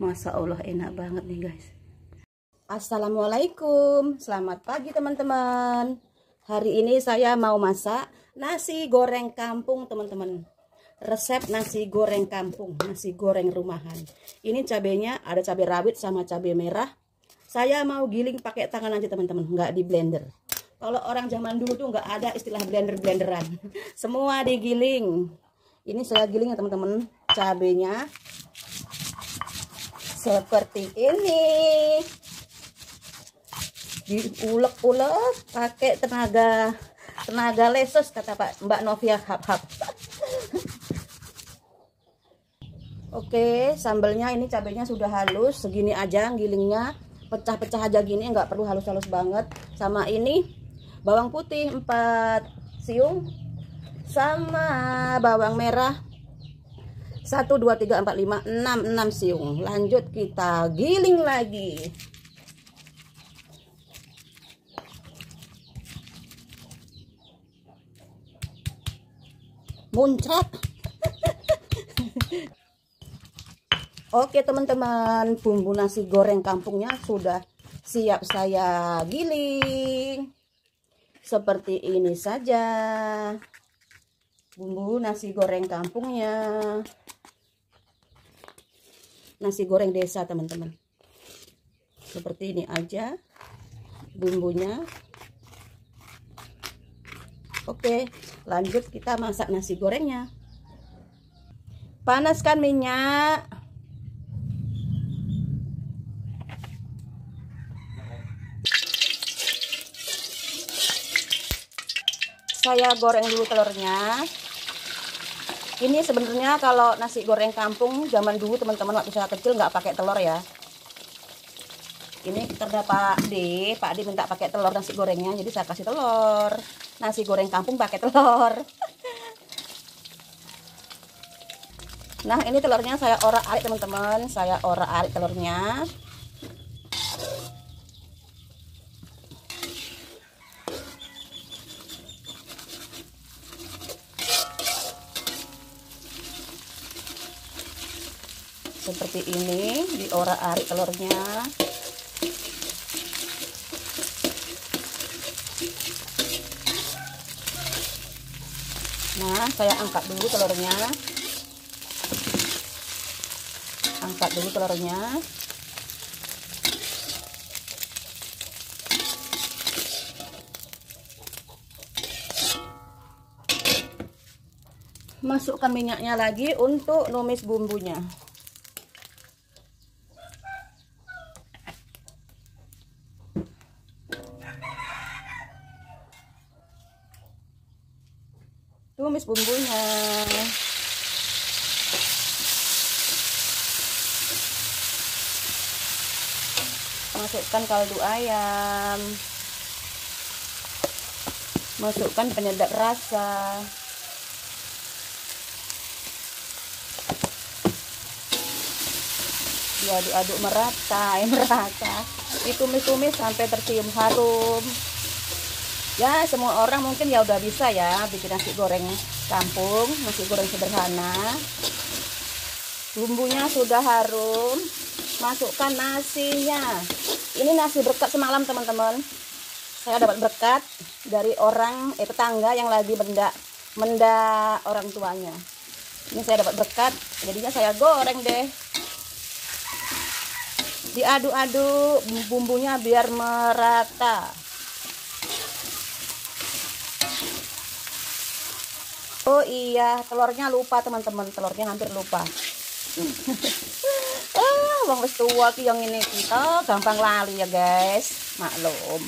Masya Allah enak banget nih guys. Assalamualaikum. Selamat pagi teman-teman. Hari ini saya mau masak Nasi goreng kampung teman-teman. Resep nasi goreng kampung Nasi goreng rumahan. Ini cabenya ada cabai rawit sama cabai merah. Saya mau giling pakai tangan aja teman-teman. Nggak di blender. Kalau orang zaman dulu tuh nggak ada istilah blender-blenderan. Semua digiling. Ini saya giling ya teman-teman. Cabenya seperti ini. Diulek-ulek pakai tenaga tenaga lesos kata Pak Mbak Novia. Hap hap. Oke sambelnya ini cabenya sudah halus. Segini aja gilingnya. Pecah-pecah aja gini nggak perlu halus-halus banget. Sama ini bawang putih 4 siung. Sama bawang merah 1 2 3 4 5 6 6 siung. Lanjut kita giling lagi. Muncrat. Oke teman-teman. Bumbu nasi goreng kampungnya sudah siap saya giling. Seperti ini saja. Bumbu nasi goreng kampungnya nasi goreng desa teman-teman. Seperti ini aja bumbunya. Oke lanjut kita masak nasi gorengnya. Panaskan minyak. Saya goreng dulu telurnya ini sebenarnya kalau nasi goreng kampung zaman dulu teman-teman waktu saya kecil nggak pakai telur ya. Ini karena Pak D Pak D minta pakai telur nasi gorengnya jadi saya kasih telur. Nasi goreng kampung pakai telur. Nah ini telurnya saya orak arik teman-teman. Saya orak arik telurnya seperti ini diorak-arik telurnya. Nah saya angkat dulu telurnya. Angkat dulu telurnya. Masukkan minyaknya lagi untuk numis bumbunya tumis bumbunya. Masukkan kaldu ayam. Masukkan penyedap rasa. Diaduk-aduk merata merata. Ditumis-tumis sampai tercium harum ya semua orang mungkin ya udah bisa ya bikin nasi goreng kampung nasi goreng sederhana. Bumbunya sudah harum masukkan nasinya. Ini nasi berkat semalam teman-teman. Saya dapat berkat dari orang eh tetangga yang lagi menda menda orang tuanya. Ini saya dapat berkat jadinya saya goreng deh. Diaduk-aduk bumbunya biar merata Oh iya, telurnya lupa teman-teman, telurnya hampir lupa. ah, bang wis ki yang ini kita gampang lali ya, guys. Maklum.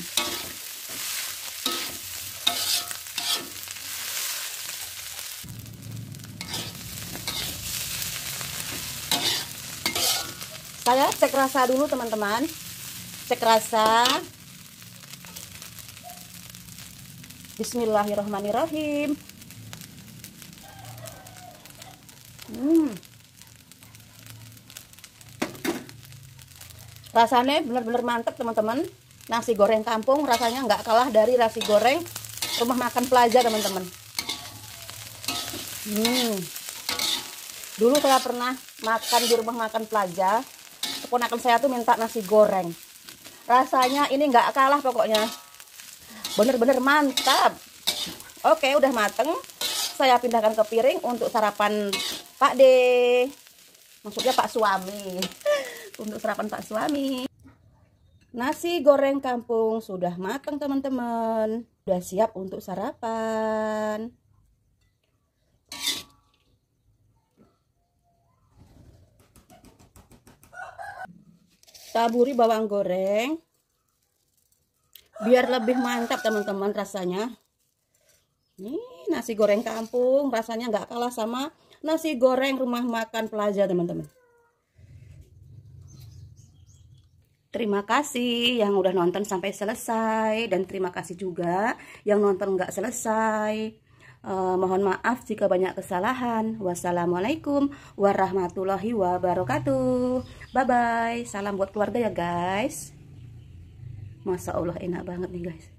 Saya cek rasa dulu teman-teman. Cek rasa. Bismillahirrahmanirrahim. Hmm. Rasanya benar-benar mantap teman-teman. Nasi goreng kampung rasanya nggak kalah dari nasi goreng rumah makan pelajar teman-teman. Hmm. Dulu saya pernah makan di rumah makan pelajar. ponakan saya tuh minta nasi goreng rasanya ini nggak kalah pokoknya bener-bener mantap oke udah mateng saya pindahkan ke piring untuk sarapan Pak D maksudnya Pak suami. Untuk sarapan Pak suami. Nasi goreng kampung sudah matang teman-teman. Sudah siap untuk sarapan. Taburi bawang goreng. Biar lebih mantap teman-teman rasanya. Ini nasi goreng kampung rasanya nggak kalah sama nasi goreng rumah makan pelajar teman-teman Terima kasih yang udah nonton sampai selesai dan terima kasih juga yang nonton nggak selesai. Uh, mohon maaf jika banyak kesalahan. Wassalamualaikum warahmatullahi wabarakatuh. Bye bye. Salam buat keluarga ya guys. Masa Allah enak banget nih guys.